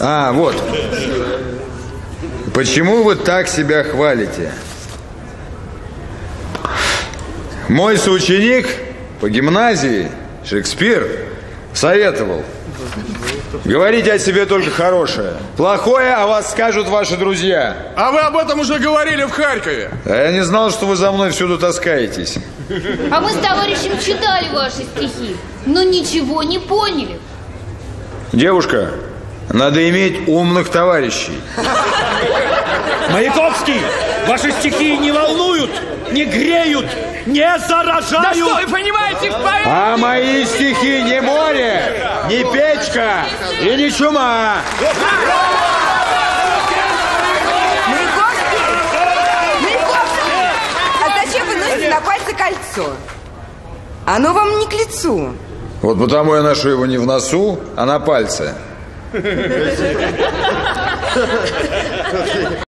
А, вот. Почему вы так себя хвалите? Мой соученик по гимназии, Шекспир, советовал. Говорите о себе только хорошее. Плохое о вас скажут ваши друзья. А вы об этом уже говорили в Харькове. А я не знал, что вы за мной всюду таскаетесь. А мы с товарищем читали ваши стихи, но ничего не поняли. Девушка, надо иметь умных товарищей. Маяковский, ваши стихи не волнуют, не греют, не заражают. Да что вы понимаете в поэзии? А мои стихи не море, не печка и не чума. Маяковский! Маяковский! А зачем вы носите на пальце кольцо? Оно вам не к лицу. Вот потому я ношу его не в носу, а на пальце. Merci.